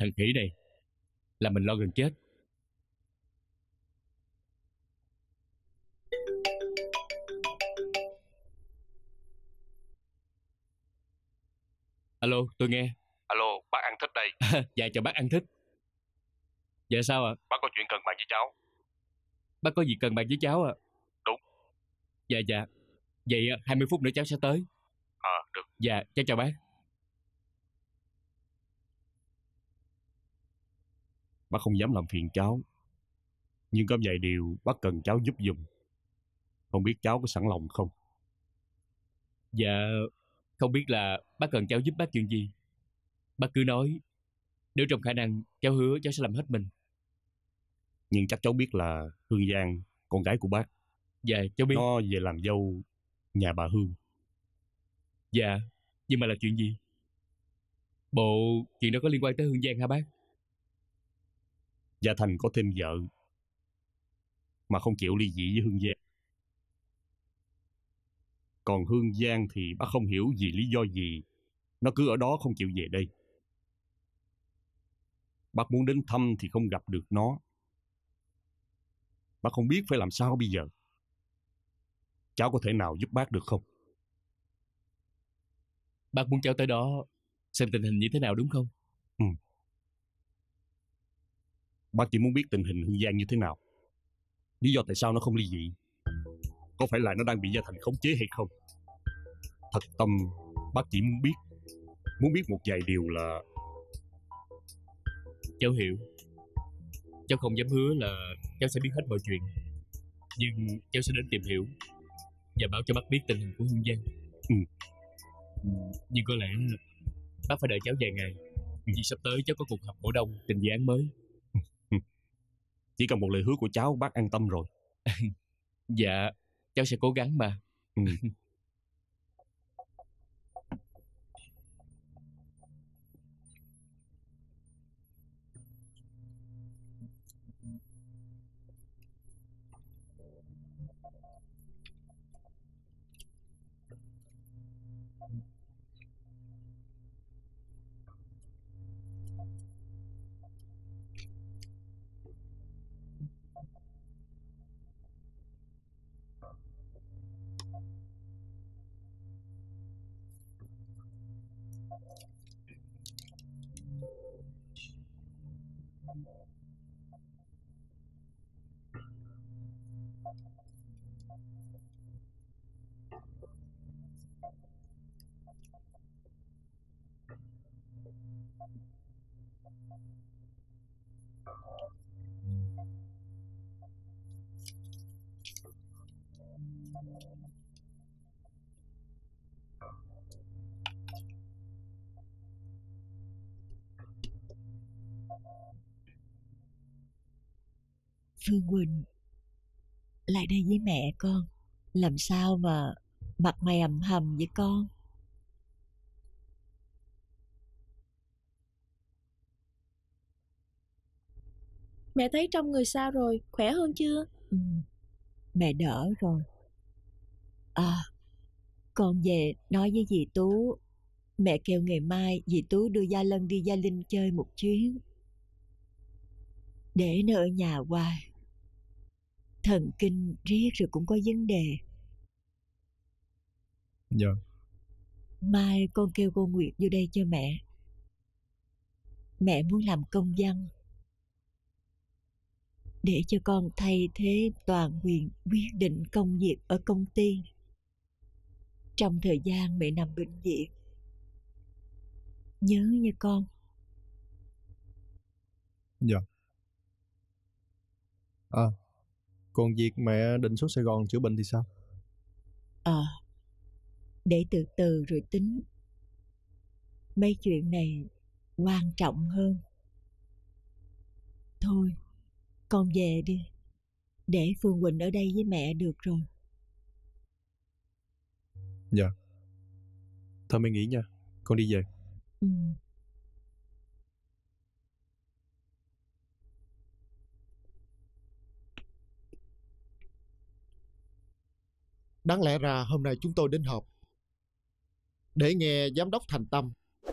Thằng khỉ này Làm mình lo gần chết Alo tôi nghe Alo, bác ăn thích đây. Dạ chào bác ăn thích Dạ sao ạ Bác có chuyện cần bàn với cháu. Bác có gì cần bàn với cháu ạ Đúng. Dạ dạ Vậy à, 20 phút nữa cháu sẽ tới Ờ, được. Dạ cháu chào bác Bác không dám làm phiền cháu. Nhưng có vài điều bác cần cháu giúp giùm. Không biết cháu có sẵn lòng không? Dạ Không biết là bác cần cháu giúp bác chuyện gì Bác cứ nói Nếu trong khả năng cháu hứa cháu sẽ làm hết mình Nhưng chắc cháu biết là Hương Giang, con gái của bác, Dạ cháu biết nó về làm dâu nhà bà Hương. Dạ Nhưng mà là chuyện gì Bộ chuyện đó có liên quan tới Hương Giang hả bác Gia Thành có thêm vợ mà không chịu ly dị với Hương Giang. Còn Hương Giang thì bác không hiểu vì lý do gì nó cứ ở đó không chịu về đây. Bác muốn đến thăm thì không gặp được nó. Bác không biết phải làm sao bây giờ. Cháu có thể nào giúp bác được không? Bác muốn cháu tới đó Xem tình hình như thế nào đúng không Bác chỉ muốn biết tình hình Hương Giang như thế nào. Lý do tại sao nó không ly dị? Có phải là nó đang bị Gia Thành khống chế hay không? Thật tâm, bác chỉ muốn biết. Muốn biết một vài điều là Cháu hiểu Cháu không dám hứa là cháu sẽ biết hết mọi chuyện Nhưng cháu sẽ đến tìm hiểu Và báo cho bác biết tình hình của Hương Giang Ừ. Nhưng có lẽ Bác phải đợi cháu vài ngày Vì sắp tới cháu có cuộc họp cổ đông Trình dự án mới chỉ cần một lời hứa của cháu bác an tâm rồi. Dạ Cháu sẽ cố gắng mà Ừ. Phương Quỳnh, Lại đây với mẹ con. Làm sao mà Mặt mày ầm hầm với con? Mẹ thấy trong người sao rồi, khỏe hơn chưa? ừ. Mẹ đỡ rồi À Con về nói với dì Tú Mẹ kêu ngày mai dì Tú đưa Gia Lân đi Gia Linh chơi một chuyến Để nó ở nhà hoài Thần kinh riết rồi cũng có vấn đề Dạ. Mai con kêu cô Nguyệt vô đây cho mẹ Mẹ muốn làm công văn Để cho con thay thế toàn quyền quyết định công việc ở công ty Trong thời gian mẹ nằm bệnh viện Nhớ nha con Dạ. À, còn việc mẹ định xuống Sài Gòn chữa bệnh thì sao? Ờ Để từ từ rồi tính Mấy chuyện này quan trọng hơn Thôi Con về đi Để Phương Quỳnh ở đây với mẹ được rồi Thôi mẹ nghỉ nha, con đi về. ừ. Đáng lẽ ra hôm nay chúng tôi đến họp để nghe giám đốc Thành Tâm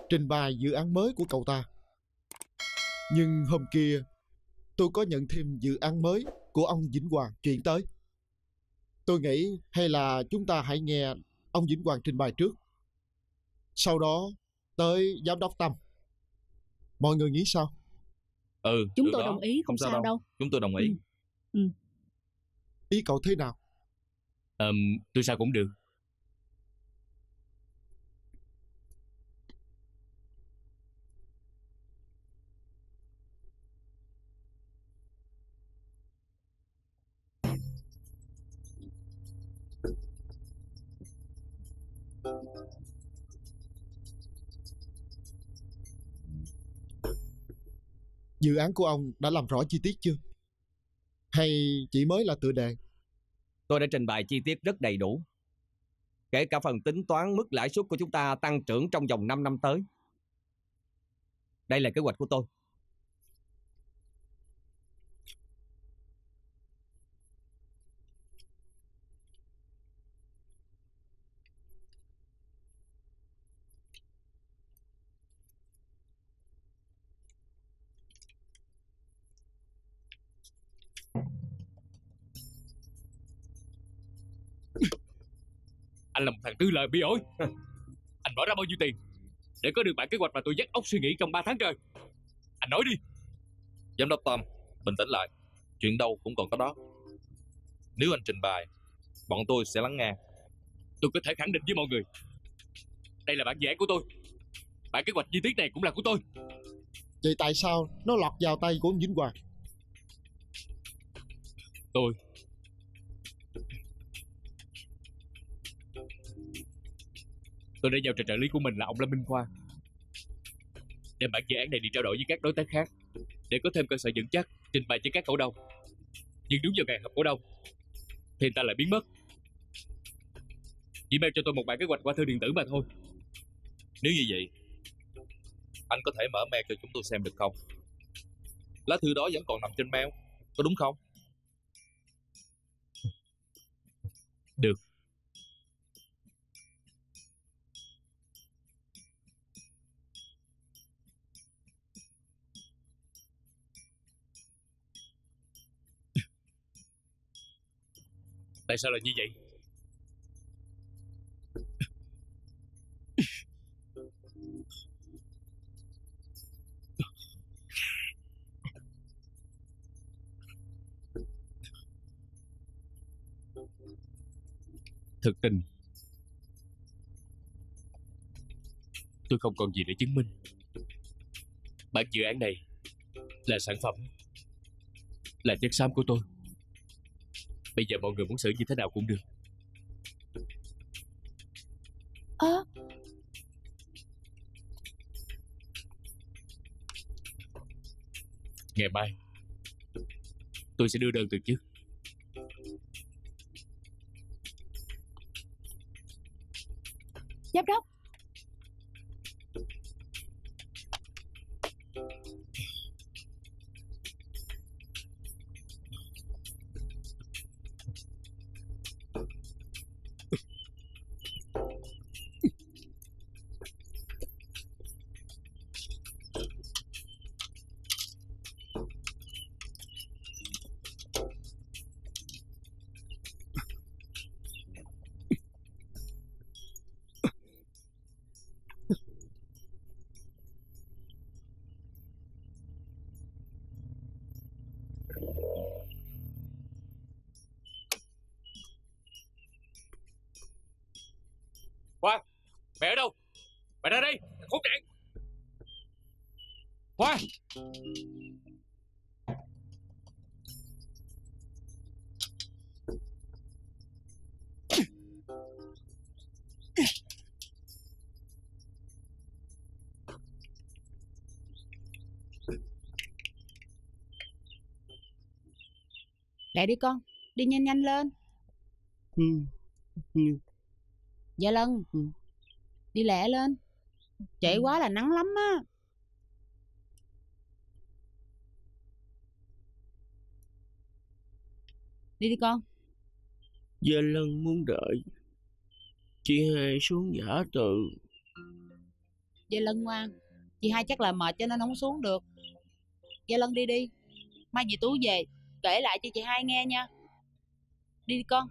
trình bày dự án mới của cậu ta. Nhưng hôm kia, tôi có nhận thêm dự án mới của ông Vĩnh Hoàng chuyển tới. Tôi nghĩ hay là chúng ta hãy nghe ông Vĩnh Hoàng trình bày trước. Sau đó tới giám đốc Tâm. Mọi người nghĩ sao? Ừ, Chúng tôi đó. đồng ý không, sao, đâu. Chúng tôi đồng ý. Ừ. Ý cậu thế nào? Ờm, tôi sao cũng được. Dự án của ông đã làm rõ chi tiết chưa? Hay chỉ mới là tựa đề? Tôi đã trình bày chi tiết rất đầy đủ. Kể cả phần tính toán mức lãi suất của chúng ta tăng trưởng trong vòng 5 năm tới. Đây là kế hoạch của tôi. Tư lợi bi ổi. Anh bỏ ra bao nhiêu tiền để có được bản kế hoạch mà tôi dắt óc suy nghĩ trong 3 tháng trời? Anh nói đi. Giám đốc Tom, bình tĩnh lại. Chuyện đâu cũng còn có đó. Nếu anh trình bày, bọn tôi sẽ lắng nghe. Tôi có thể khẳng định với mọi người. Đây là bản vẽ của tôi. Bản kế hoạch chi tiết này cũng là của tôi. Vậy tại sao nó lọt vào tay của ông Vĩnh Hoàng? Tôi Tôi đã giao cho trợ lý của mình là ông Lâm Minh Khoa. Đem bản dự án này đi trao đổi với các đối tác khác Để có thêm cơ sở vững chắc Trình bày cho các cổ đông. Nhưng đúng vào ngày họp cổ đông Thì anh ta lại biến mất. Chỉ mail cho tôi một bản kế hoạch qua thư điện tử mà thôi. Nếu như vậy, anh có thể mở mail cho chúng tôi xem được không? Lá thư đó vẫn còn nằm trên mail, có đúng không? Được. Tại sao là như vậy? Thực tình, Tôi không còn gì để chứng minh Bản dự án này Là sản phẩm, Là chất xám của tôi Bây giờ mọi người muốn xử như thế nào cũng được Ơ, Ngày mai Tôi sẽ đưa đơn từ chức giám đốc. Lẹ đi con, đi nhanh nhanh lên. Ừ. Ừ. Dạ Lân, đi lẹ lên. Trễ quá là nắng lắm á. Đi đi con. Gia Lân muốn đợi Chị hai xuống giả từ Dạ Lân ngoan. Chị hai chắc là mệt cho nên không xuống được. Gia Lân đi đi Mai dì Tú về Kể lại cho chị hai nghe nha. Đi đi con.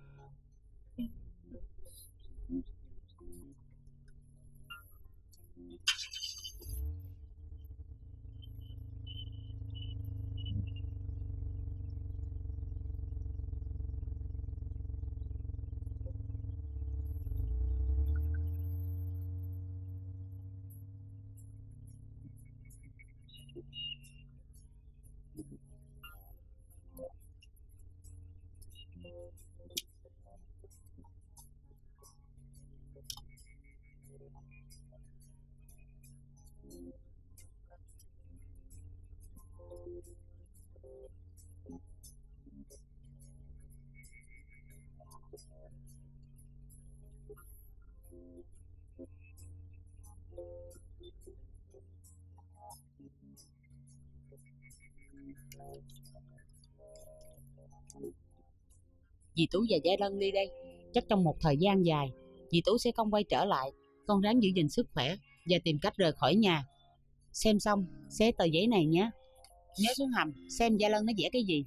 Dì Tú và Gia Lân đi đây. Chắc trong một thời gian dài Dì Tú sẽ không quay trở lại. Con ráng giữ gìn sức khỏe Và tìm cách rời khỏi nhà. Xem xong, xé tờ giấy này nhé. Nhớ xuống hầm, xem Gia Lân nó vẽ cái gì.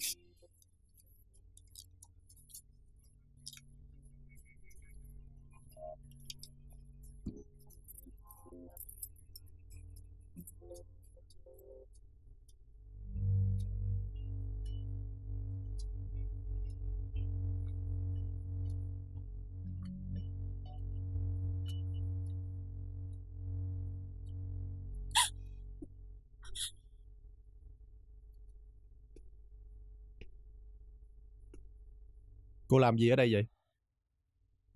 Cô làm gì ở đây vậy?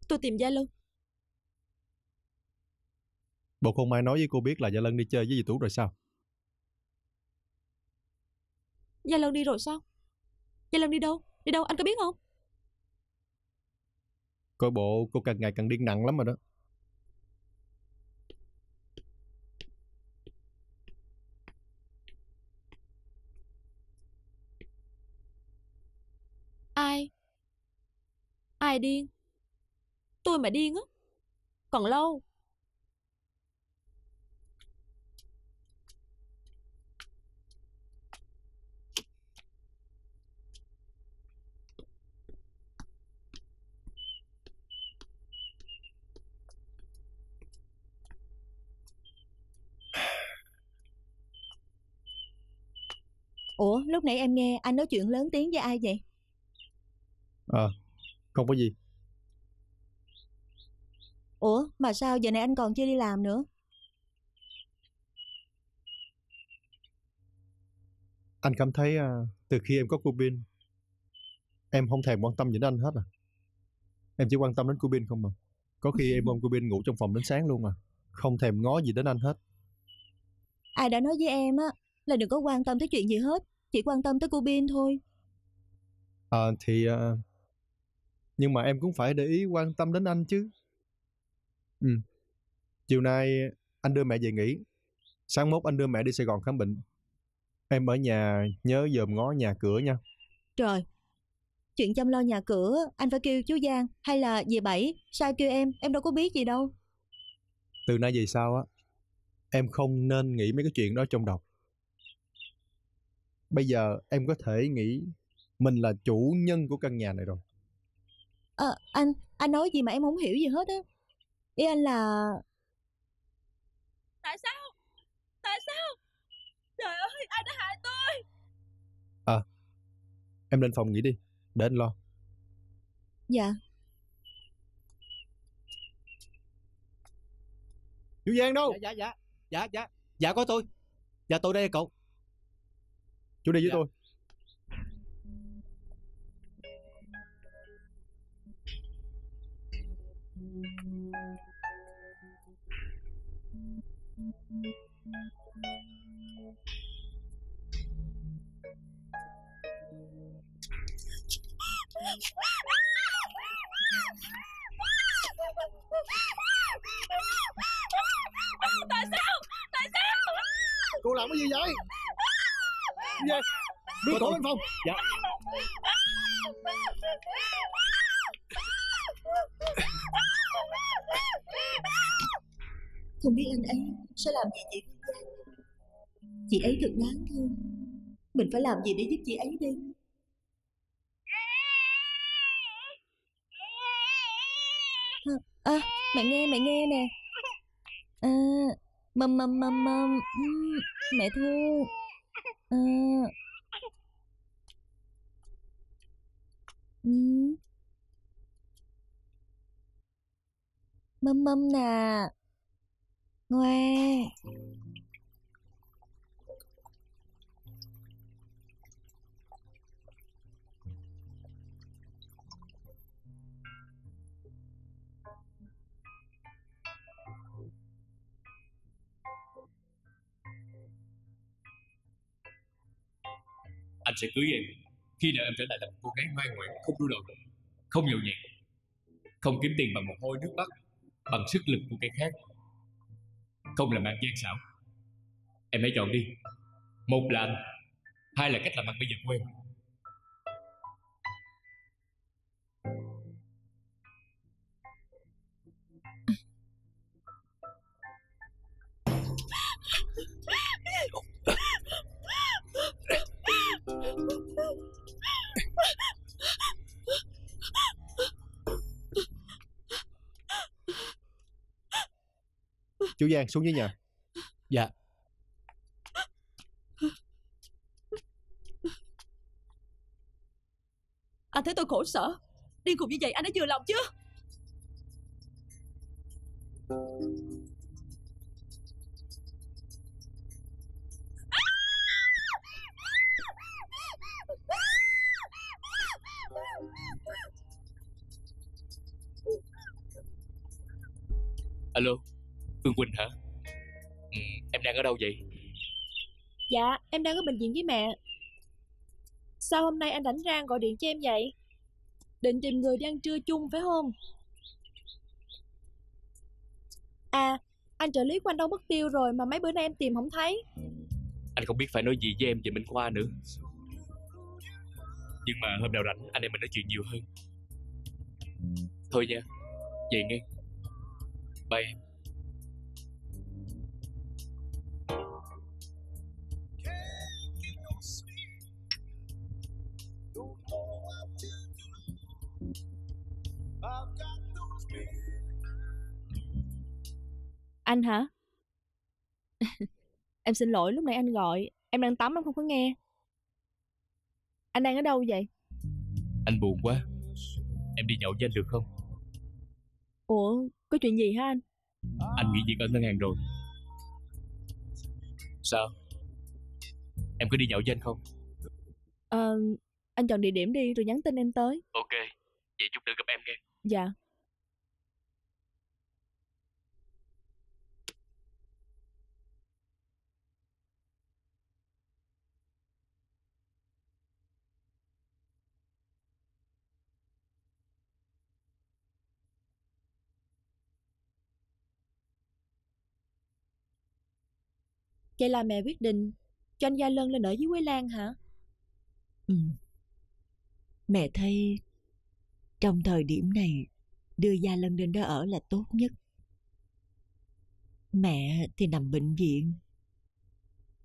Tôi tìm Gia Lân Bộ không ai nói với cô biết là Gia Lân đi chơi với dì Tú rồi sao? Gia Lân đi rồi sao Gia Lân đi đâu Đi đâu anh có biết không Coi bộ cô càng ngày càng điên nặng lắm rồi đó. Ai Ai điên? Tôi mà điên á Còn lâu? Ủa lúc nãy em nghe anh nói chuyện lớn tiếng với ai vậy? Ờ, không có gì. Ủa mà sao giờ này anh còn chưa đi làm nữa Anh cảm thấy à, từ khi em có cô Bin, em không thèm quan tâm đến anh hết à. Em chỉ quan tâm đến cô Bin không mà. Có khi em ôm cô Bin ngủ trong phòng đến sáng luôn à. Không thèm ngó gì đến anh hết. Ai đã nói với em á là đừng có quan tâm tới chuyện gì hết Chỉ quan tâm tới cô Bin thôi À, thì à, nhưng mà em cũng phải để ý quan tâm đến anh chứ. Ừ. Chiều nay anh đưa mẹ về nghỉ. Sáng mốt anh đưa mẹ đi Sài Gòn khám bệnh. Em ở nhà nhớ dòm ngó nhà cửa nha. Trời Chuyện chăm lo nhà cửa Anh phải kêu chú Giang Hay là dì Bảy Sao kêu em Em đâu có biết gì đâu Từ nay về sau á, em không nên nghĩ mấy cái chuyện đó trong đầu. Bây giờ em có thể nghĩ mình là chủ nhân của căn nhà này rồi. Ờ anh Anh nói gì mà em không hiểu gì hết á. Ý anh là Tại sao? Tại sao? Trời ơi ai đã hại tôi! Em lên phòng nghỉ đi, để anh lo. Dạ. Chú Giang đâu? dạ dạ dạ. Dạ dạ. Có tôi. Dạ tôi đây cậu. Chú đi với Dạ. tôi. Tại sao? Tại sao? Cô làm cái gì vậy? Gì vậy? Đưa cổ lên phòng. Dạ. Không biết anh ấy sẽ làm gì chị Phương Trang Chị ấy thật đáng thương. Mình phải làm gì để giúp chị ấy đi? À, mẹ nghe, mẹ nghe nè. À, mầm mầm mầm mầm Mẹ thương à. Ừm. Mâm mâm nè. Ngoan Anh sẽ cưới em. Khi nào em trở lại là một cô gái ngoan ngoãn, Không đua đầu Không nhậu nhẹt, Không kiếm tiền bằng mồ hôi nước mắt, Bằng sức lực của kẻ khác. Không làm ăn gian xảo Em hãy chọn đi. Một là anh Hai là cách làm ăn bây giờ của em. Chú Giang xuống dưới nhà. Dạ. Anh thấy tôi khổ sở. Điên cùng như vậy, anh đã vừa lòng chưa? Phương Quỳnh hả? Ừ, Em đang ở đâu vậy? Dạ em đang ở bệnh viện với mẹ. Sao hôm nay anh rảnh rang gọi điện cho em vậy? Định tìm người đi ăn trưa chung phải không? À anh trợ lý của anh đâu mất tiêu rồi Mà mấy bữa nay em tìm không thấy. Anh không biết phải nói gì với em về Minh Khoa nữa. Nhưng mà hôm nào rảnh anh em mình nói chuyện nhiều hơn. Thôi nha Vậy nghe Bye em Anh hả? Em xin lỗi lúc nãy anh gọi. Em đang tắm em không có nghe. Anh đang ở đâu vậy? Anh buồn quá. Em đi nhậu với anh được không? Ủa có chuyện gì hả anh? Anh nghỉ việc ở ngân hàng rồi. Sao? Em có đi nhậu với anh không? Ờ Anh chọn địa điểm đi rồi nhắn tin em tới. Ok. Vậy chút nữa gặp em nghe. Dạ Vậy là mẹ quyết định cho anh Gia Lân lên ở dưới Quế Lan hả? Ừ. Mẹ thấy trong thời điểm này đưa Gia Lân đến đó ở là tốt nhất. Mẹ thì nằm bệnh viện.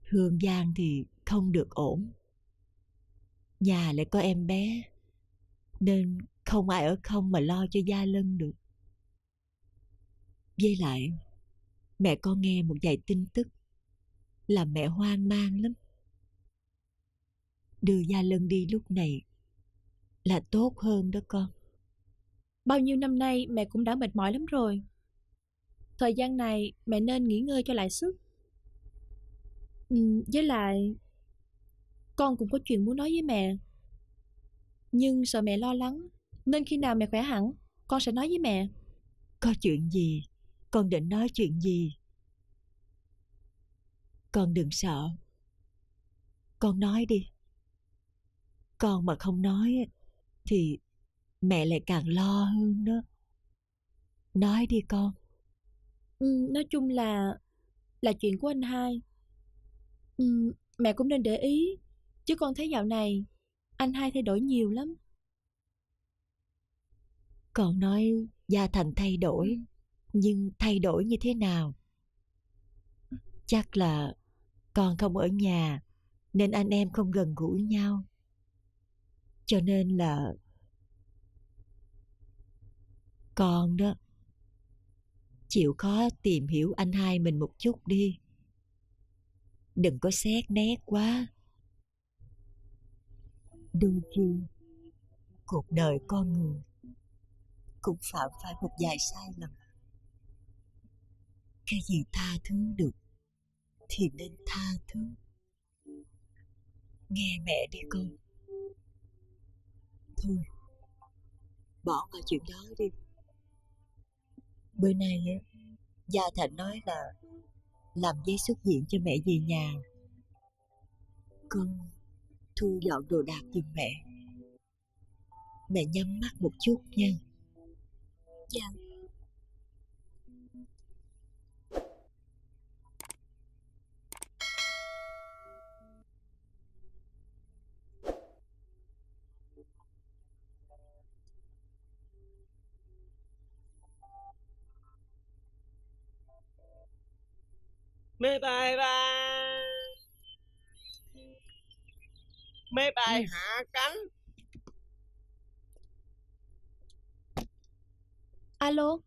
Hương Giang thì không được ổn. Nhà lại có em bé. Nên không ai ở không mà lo cho Gia Lân được. Với lại, mẹ có nghe một vài tin tức làm mẹ hoang mang lắm. Đưa Gia Lân đi lúc này là tốt hơn đó con. Bao nhiêu năm nay mẹ cũng đã mệt mỏi lắm rồi. Thời gian này mẹ nên nghỉ ngơi cho lại sức. Ừ, với lại con cũng có chuyện muốn nói với mẹ. Nhưng sợ mẹ lo lắng nên khi nào mẹ khỏe hẳn con sẽ nói với mẹ. Có chuyện gì? Con định nói chuyện gì? Con đừng sợ. Con nói đi. Con mà không nói thì mẹ lại càng lo hơn đó. Nói đi con. Ừ, nói chung là là chuyện của anh hai. Ừ, mẹ cũng nên để ý chứ con thấy dạo này anh hai thay đổi nhiều lắm. Con nói Gia Thành thay đổi, nhưng thay đổi như thế nào? Chắc là con không ở nhà, nên anh em không gần gũi nhau. Cho nên là con đó chịu khó tìm hiểu anh hai mình một chút đi. Đừng có xét nét quá. Đôi khi cuộc đời con người cũng phạm phải một vài sai lầm. Cái gì tha thứ được? Thì nên tha thứ. Nghe mẹ đi con. Thôi, bỏ qua chuyện đó đi. Bữa nay á, gia thành nói là làm giấy xuất viện cho mẹ về nhà. Con thu dọn đồ đạc giùm mẹ. Mẹ nhắm mắt một chút nha. Dạ. Máy bay ba máy bay hạ cánh. Alo?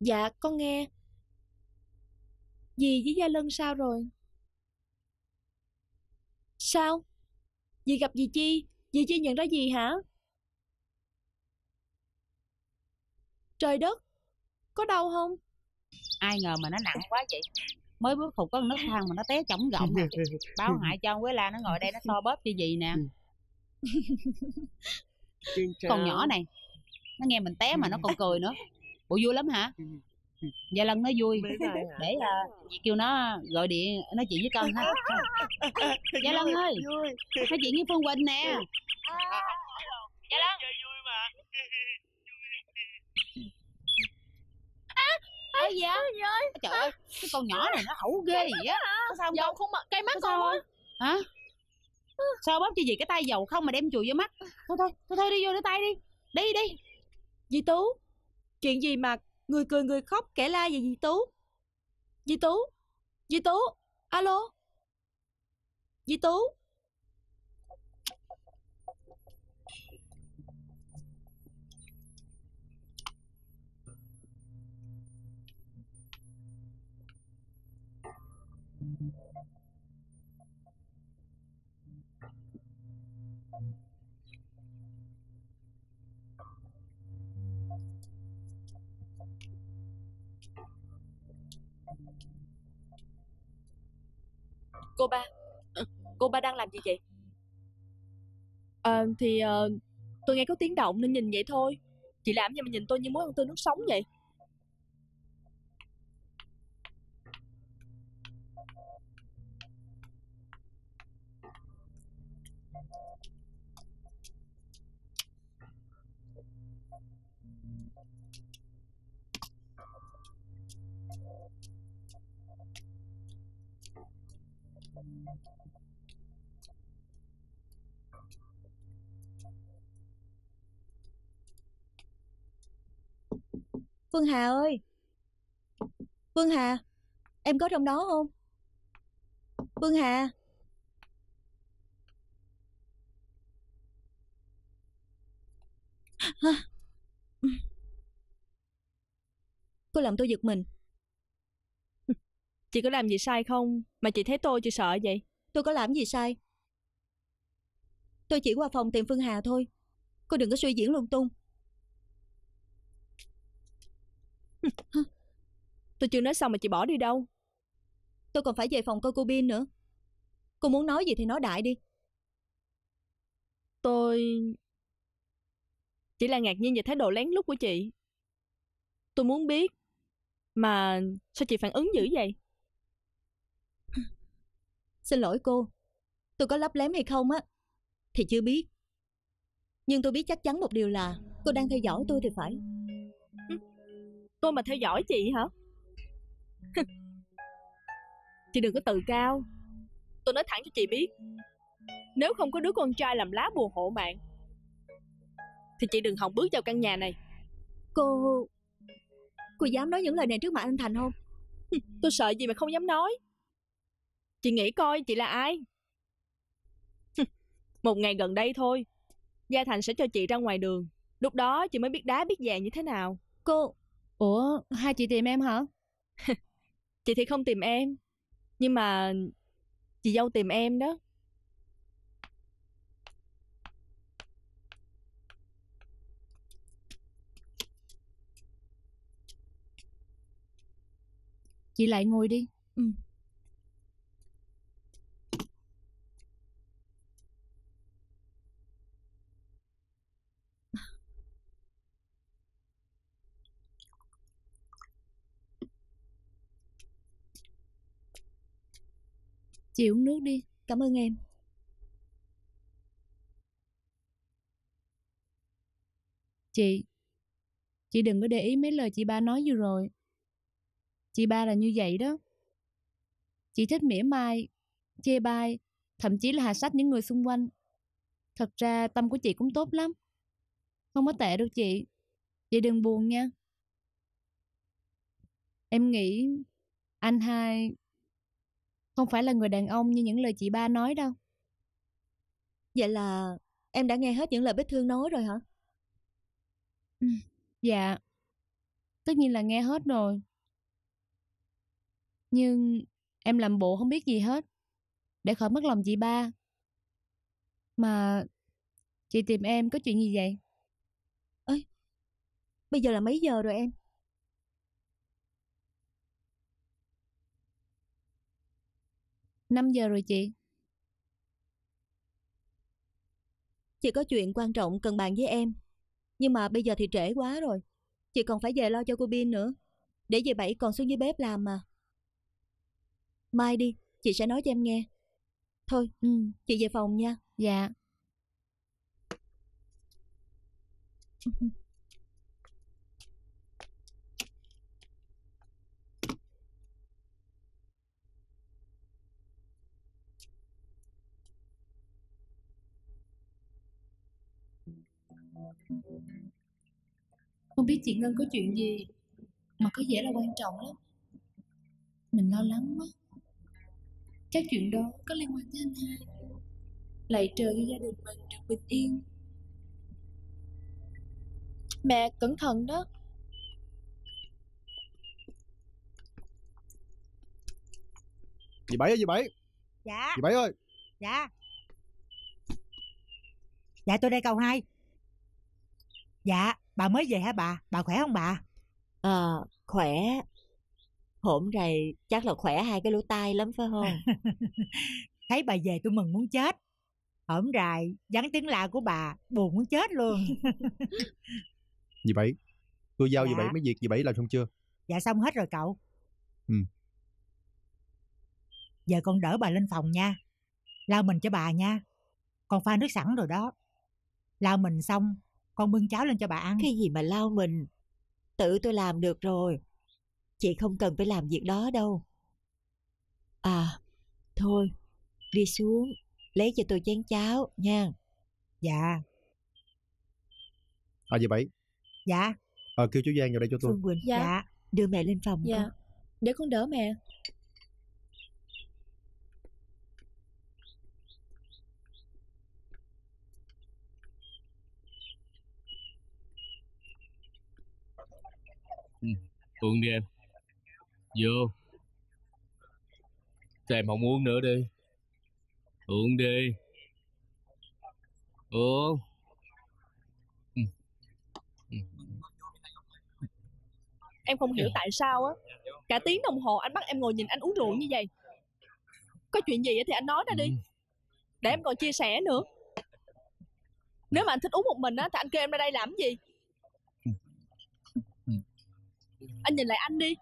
Dạ con nghe. Dì với Gia Lân sao rồi? Sao? Dì gặp dì Chi? Dì Chi nhận ra gì hả? Trời đất Có đau không? Ai ngờ mà nó nặng quá vậy mới bước hụt có nấc thang mà nó té chỏng gọng nè báo hại cho ông quế lan nó ngồi đây nó so bóp cho gì nè. Còn nhỏ này nó nghe mình té mà nó còn cười nữa. Bộ vui lắm hả? Gia Lân nó vui. Để uh, dì kêu nó gọi điện nói chuyện với con ha. Gia Lân ơi nói chuyện với Phương Quỳnh nè. Gia Lân Gì á Trời ơi Cái con nhỏ này nó hẩu ghê gì á. Sao Dầu không mà cây mắt con á? Hả? Sao bóp cho gì cái tay dầu không mà đem chùi vô mắt. Thôi thôi Thôi thôi đi vô đưa tay đi. Đi đi. Dì Tú Chuyện gì mà người cười người khóc kẻ la vậy dì Tú? Dì Tú Dì Tú Alo? Dì Tú Cô ba ừ, Cô ba đang làm gì vậy? À, thì à, tôi nghe có tiếng động nên nhìn vậy thôi. Chị làm gì mà nhìn tôi như muốn ăn tươi nước sống vậy? Phương Hà ơi. Phương Hà Em có trong đó không? Phương Hà. Hả? Cô làm tôi giật mình. Chị có làm gì sai không? Mà chị thấy tôi chị sợ vậy. Tôi có làm gì sai? Tôi chỉ qua phòng tìm Phương Hà thôi. Cô đừng có suy diễn lung tung Tôi chưa nói xong mà chị bỏ đi đâu. Tôi còn phải về phòng coi cô Bin nữa. Cô muốn nói gì thì nói đại đi. Tôi Chỉ là ngạc nhiên về thái độ lén lút của chị. Tôi muốn biết Mà sao chị phản ứng dữ vậy? Xin lỗi cô. Tôi có lấp lém hay không á Thì chưa biết. Nhưng tôi biết chắc chắn một điều là Cô đang theo dõi tôi thì phải Tôi mà theo dõi chị hả Chị đừng có tự cao Tôi nói thẳng cho chị biết Nếu không có đứa con trai làm lá bùa hộ mạng Thì chị đừng hòng bước vào căn nhà này Cô Cô dám nói những lời này trước mặt anh Thành không Tôi sợ gì mà không dám nói Chị nghĩ coi chị là ai Một ngày gần đây thôi. Gia Thành sẽ cho chị ra ngoài đường. Lúc đó chị mới biết đá biết vàng như thế nào. Cô... Ủa, hai chị tìm em hả? chị thì không tìm em. Nhưng mà chị dâu tìm em đó. Chị lại ngồi đi. Ừ. Chị uống nước đi. Cảm ơn em. Chị, chị đừng có để ý mấy lời chị ba nói vừa rồi. Chị ba là như vậy đó. Chị thích mỉa mai, chê bai, thậm chí là hạ sách những người xung quanh. Thật ra tâm của chị cũng tốt lắm. Không có tệ đâu chị. Chị đừng buồn nha. Em nghĩ anh hai không phải là người đàn ông như những lời chị ba nói đâu. Vậy là em đã nghe hết những lời Bích Thương nói rồi hả? Dạ. Tất nhiên là nghe hết rồi. Nhưng em làm bộ không biết gì hết. Để khỏi mất lòng chị ba. Mà chị tìm em có chuyện gì vậy? Ơi, bây giờ là mấy giờ rồi em? Năm giờ rồi chị. Chị có chuyện quan trọng cần bàn với em. Nhưng mà bây giờ thì trễ quá rồi. Chị còn phải về lo cho cô Bin nữa. Để dì Bảy còn xuống dưới bếp làm mà. Mai đi, chị sẽ nói cho em nghe. Thôi, ừ, chị về phòng nha. Dạ. Không biết chị Ngân có chuyện gì mà có vẻ là quan trọng lắm. Mình lo lắng quá. Chắc chuyện đó có liên quan tới anh hai. Lạy trời cho gia đình mình được bình yên. Mẹ cẩn thận đó. Dì Bảy ơi, dì Bảy. Dạ. Dì Bảy ơi. Dạ. Dạ tôi đây cầu hai. Dạ, bà mới về hả bà? Bà khỏe không bà? Ờ, khỏe. Hổm rày chắc là khỏe hai cái lỗ tai lắm phải không? Thấy bà về tôi mừng muốn chết. Hổm rày, vắng tiếng la của bà, buồn muốn chết luôn. Dì Bảy. Tôi giao dì Dạ. Bảy mấy việc dì Bảy làm xong chưa? dạ xong hết rồi cậu. Ừ. Giờ con đỡ bà lên phòng nha. Lau mình cho bà nha. Con pha nước sẵn rồi đó. Lau mình xong, con bưng cháo lên cho bà ăn. Cái gì mà lau mình? Tự tôi làm được rồi. Chị không cần phải làm việc đó đâu. À, thôi, đi xuống, lấy cho tôi chén cháo nha. Dạ. À dì Bảy. Dạ. Ờ, kêu chú Giang vào đây cho tôi. Phương Quỳnh, Dạ. đưa mẹ lên phòng Dạ. con. Để con đỡ mẹ. Uống đi em Vô Sao em không uống nữa đi Uống đi Uống Ừ. Em không hiểu tại sao á. Cả tiếng đồng hồ anh bắt em ngồi nhìn anh uống rượu như vậy. Có chuyện gì á thì anh nói ra đi. Để em còn chia sẻ nữa. Nếu mà anh thích uống một mình á thì anh kêu em ra đây làm cái gì? Anh nhìn lại anh đi.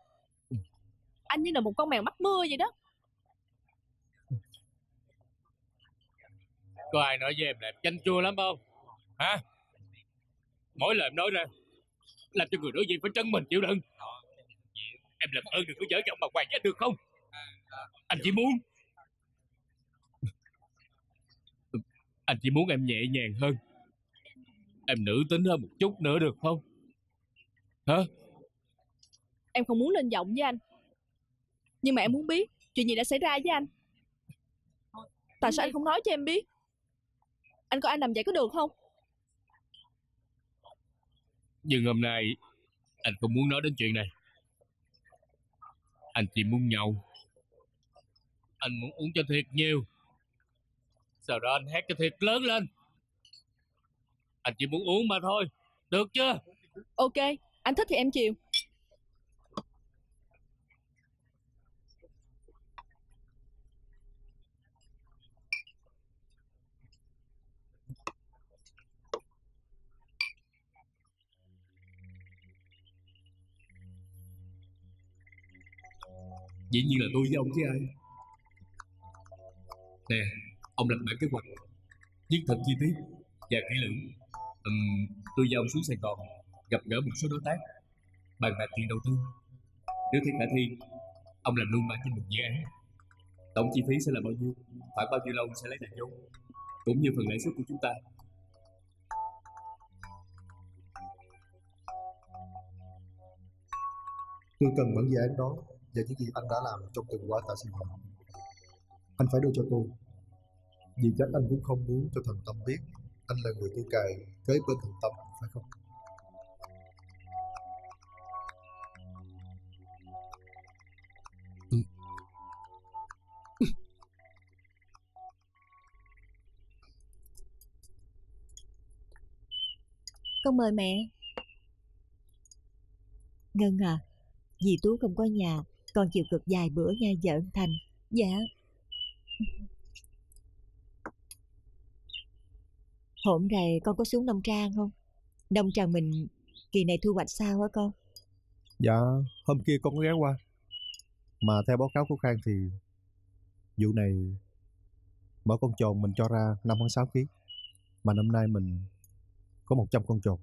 Anh như là một con mèo mắc mưa vậy đó. Có ai nói với em là em chanh chua lắm không? Hả? Mỗi lời em nói ra Làm cho người đối diện phải trân mình chịu đựng. Em làm ơn đừng có dở giọng mà hoàng với anh được không? Anh chỉ muốn Anh chỉ muốn em nhẹ nhàng hơn. Em nữ tính hơn một chút nữa được không? Hả Em không muốn lên giọng với anh. Nhưng mà em muốn biết chuyện gì đã xảy ra với anh. Tại sao anh không nói cho em biết? Anh coi anh làm vậy có được không? Nhưng hôm nay Anh không muốn nói đến chuyện này. Anh chỉ muốn nhậu. Anh muốn uống cho thiệt nhiều. Sau đó anh hét cho thiệt lớn lên. Anh chỉ muốn uống mà thôi. Được chưa? Ok Anh thích thì em chịu Dĩ nhiên là tôi với ông chứ ai. Nè Ông lập bản kế hoạch. Viết thật chi tiết Và kỹ lưỡng. Uhm, Tôi với ông xuống Sài Gòn Gặp gỡ một số đối tác Bàn bạc tiền đầu tư. Nếu thấy khả thi Ông làm luôn bản trên một dự án. Tổng chi phí sẽ là bao nhiêu Khoảng bao nhiêu lâu sẽ lấy lại vốn Cũng như phần lãi suất của chúng ta. Tôi cần bản dự án đó và những gì anh đã làm trong tuần qua tại Sài Gòn. Anh phải đưa cho tôi. Vì chắc anh cũng không muốn cho thần Tâm biết anh là người tôi cài kế bên thần Tâm, phải không? Con mời mẹ. Ngân à, dì Tú không có nhà, con chịu cực dài bữa nha vợ Thành. Dạ. Hổm này con có xuống nông trang không? Nông trang mình kỳ này thu hoạch sao hả con? Dạ, hôm kia con có ghé qua. Mà theo báo cáo của Khang thì vụ này mỗi con trồn mình cho ra 5 đến 6 kg. Mà năm nay mình có 100 con trồn.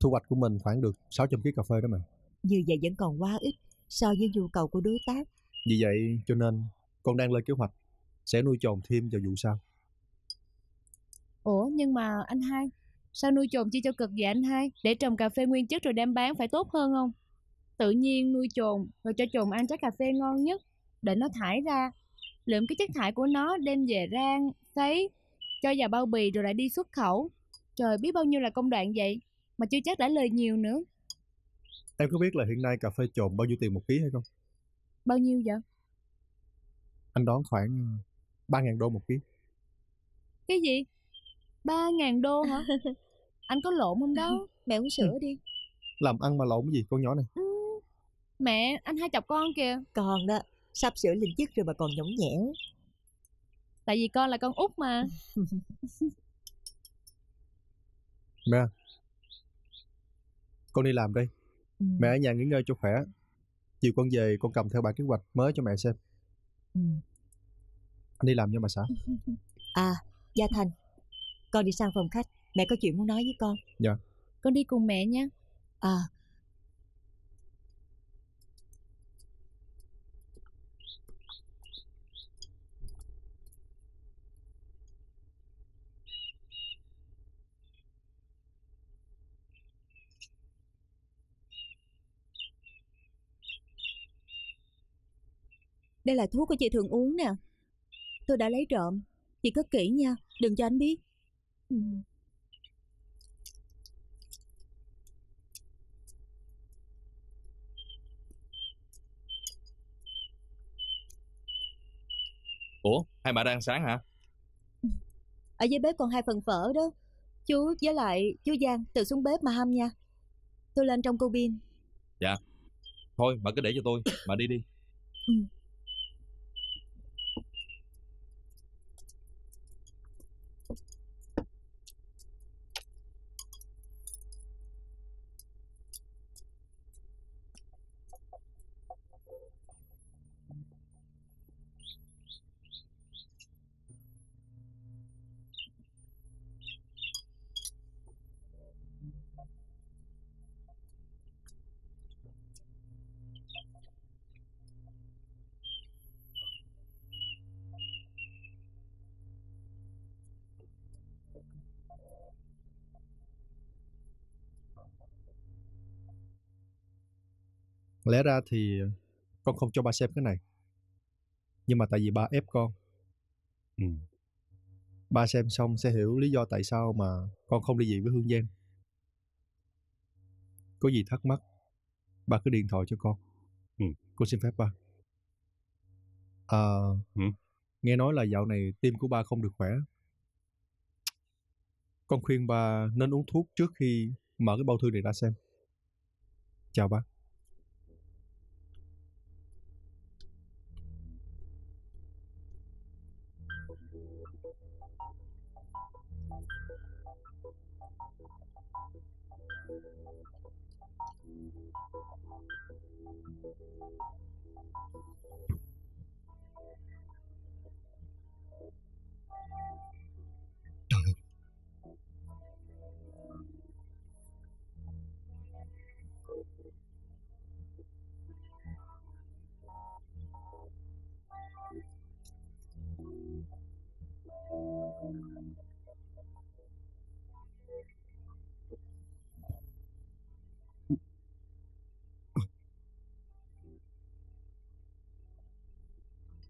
Thu hoạch của mình khoảng được 600 kg cà phê đó mà. Như vậy vẫn còn quá ít so với nhu cầu của đối tác. Vì vậy cho nên con đang lên kế hoạch sẽ nuôi trồn thêm vào vụ sau. Ủa nhưng mà anh hai Sao nuôi trồn chi cho cực vậy anh hai? Để trồng cà phê nguyên chất rồi đem bán phải tốt hơn không? Tự nhiên nuôi trồn Rồi cho trồn ăn trái cà phê ngon nhất. Để nó thải ra Lượm cái chất thải của nó đem về rang Sấy Cho vào bao bì rồi lại đi xuất khẩu. Trời biết bao nhiêu là công đoạn vậy? Mà chưa chắc đã lời nhiều nữa Em có biết là hiện nay cà phê trồn bao nhiêu tiền một ký hay không? Bao nhiêu vậy Anh đoán khoảng 3.000 đô một ký. Cái gì ba ngàn đô hả Anh có lộn không đó Mẹ uống sữa đi Làm ăn mà lộn cái gì con nhỏ này? Ừ. Mẹ anh hai chọc con kìa Con đó Sắp sửa lên chức rồi mà còn nhõng nhẽo Tại vì con là con út mà Mẹ Con đi làm đây Ừ. Mẹ ở nhà nghỉ ngơi cho khỏe. Chiều con về con cầm theo bản kế hoạch mới cho mẹ xem. Ừ. Anh đi làm nha bà xã À Gia Thành Con đi sang phòng khách. Mẹ có chuyện muốn nói với con. Dạ. Con đi cùng mẹ nha À Đây là thuốc của chị thường uống nè. Tôi đã lấy trộm. Chị cất kỹ nha Đừng cho anh biết. Ừ. Ủa hai bà đang sáng hả? Ở dưới bếp còn hai phần phở đó. Chú với lại chú Giang tự xuống bếp mà hâm nha. Tôi lên trong cô bin Dạ. Thôi bà cứ để cho tôi. Bà đi đi. Ừ. Lẽ ra thì con không cho ba xem cái này Nhưng mà tại vì ba ép con Ừ. Ba xem xong sẽ hiểu lý do tại sao mà con không ly dị với Hương Giang. Có gì thắc mắc, ba cứ điện thoại cho con. Ừ. Con xin phép ba. À, Ừ. nghe nói là dạo này tim của ba không được khỏe. Con khuyên ba nên uống thuốc trước khi mở cái bao thư này ra xem. Chào ba.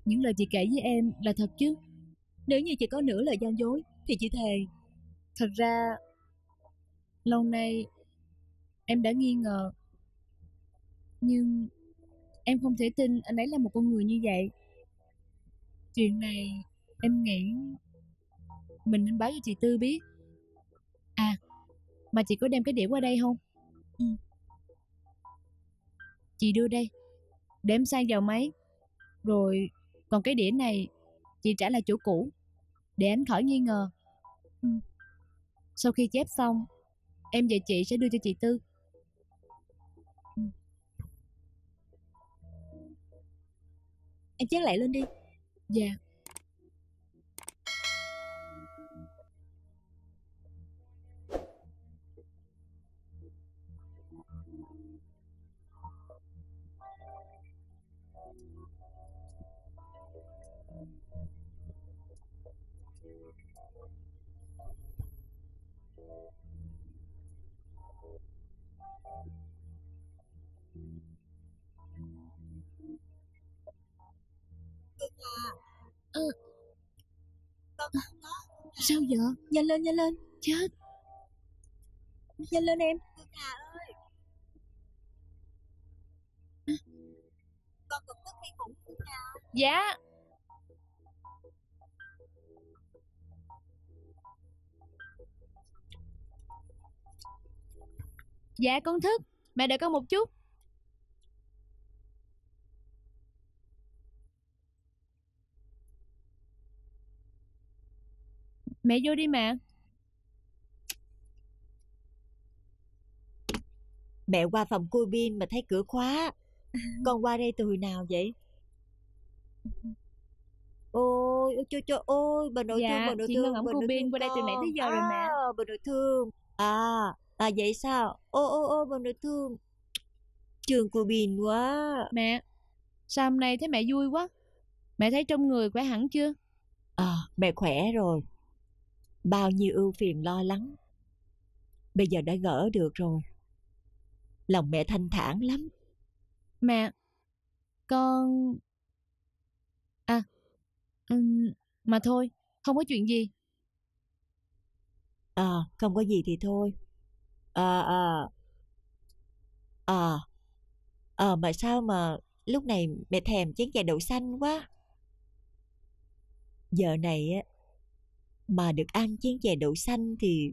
Những lời chị kể với em là thật chứ? Nếu như chị có nửa lời gian dối, Thì chị thề. Thật ra, Lâu nay Em đã nghi ngờ. Nhưng Em không thể tin anh ấy là một con người như vậy. Chuyện này Em nghĩ Mình nên báo cho chị Tư biết. À Mà chị có đem cái đĩa qua đây không? Ừ. Chị đưa đây, Để em sang vào máy. Rồi còn cái đĩa này Chị trả lại chỗ cũ Để anh khỏi nghi ngờ. Ừ. Sau khi chép xong Em và chị sẽ đưa cho chị Tư. Em chép lại lên đi. Dạ Ừ. Sao vậy? Nhanh lên nhanh lên. Chết. Nhanh lên em. Dạ Dạ con thức Mẹ đợi con một chút Mẹ vô đi mẹ Mẹ qua phòng cô Bin mà thấy cửa khóa. Con qua đây từ hồi nào vậy? Ôi, ôi trời trời ôi, bà nội Dạ, thương, bà nội thương, Ngân bà cô nội Bin thương qua đây từ nãy tới giờ rồi mẹ. Bà nội thương. À, à vậy sao? Ô ô ô, bà nội thương. Trường cô Bin quá. Mẹ Sao hôm nay thấy mẹ vui quá Mẹ thấy trong người khỏe hẳn chưa À, mẹ khỏe rồi. Bao nhiêu ưu phiền lo lắng. Bây giờ đã gỡ được rồi. Lòng mẹ thanh thản lắm. Mẹ Con À ừm, Mà thôi Không có chuyện gì À, không có gì thì thôi. À, à. À. À, mà sao mà lúc này mẹ thèm chén chè đậu xanh quá. Giờ này á, mà được ăn chén chè đậu xanh thì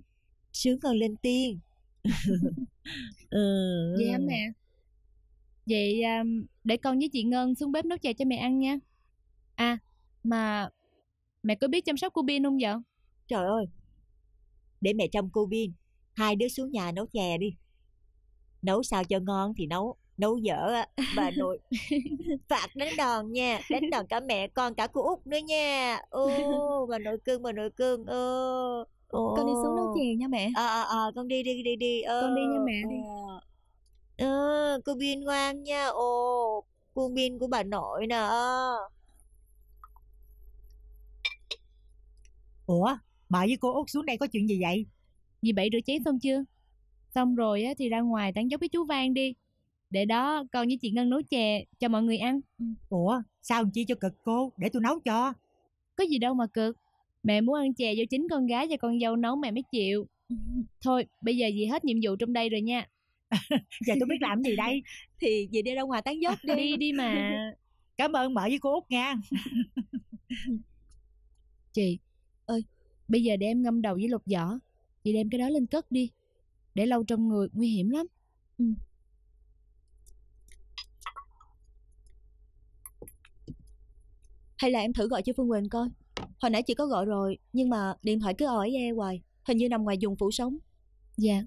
sướng hơn lên tiên. ừ. Vậy hả mẹ Vậy à, để con với chị Ngân xuống bếp nấu chè cho mẹ ăn nha À Mà Mẹ có biết chăm sóc cô Bin không vậy Trời ơi. Để mẹ trông cô Biên. Hai đứa xuống nhà nấu chè đi. Nấu sao cho ngon thì nấu. Nấu dở á, bà nội. Phạt đánh đòn nha. Đánh đòn cả mẹ con cả cô út nữa nha. Ô, bà nội cưng, bà nội cưng. Ô. Ô. Con đi xuống nấu chè nha mẹ Ờ, ờ, ờ, con đi, đi, đi, đi. Ờ, Con đi nha mẹ, đi. Ờ, ờ, cô Biên ngoan nha. Ồ, cô Biên của bà nội nè. Ủa bà với cô Út xuống đây có chuyện gì vậy Dì Bảy rửa chén xong chưa Xong rồi á, thì ra ngoài tán dốc với chú Vang đi Để đó con với chị Ngân nấu chè cho mọi người ăn Ủa sao chi cho cực cô Để tôi nấu cho Có gì đâu mà cực Mẹ muốn ăn chè do chính con gái và con dâu nấu mẹ mới chịu. Thôi, bây giờ dì hết nhiệm vụ trong đây rồi nha. Giờ tôi biết làm gì đây? Thì dì đi ra ngoài tán dốc đi. Đi đi mà. Cảm ơn mợ với cô Út nha. Chị ơi, bây giờ để em ngâm đầu với lột vỏ. Chị đem cái đó lên cất đi. Để lâu trong người nguy hiểm lắm. Ừ. Hay là em thử gọi cho Phương Quỳnh coi. Hồi nãy chị có gọi rồi, nhưng mà điện thoại cứ ỏi e hoài. Hình như nằm ngoài dùng phủ sống. Dạ.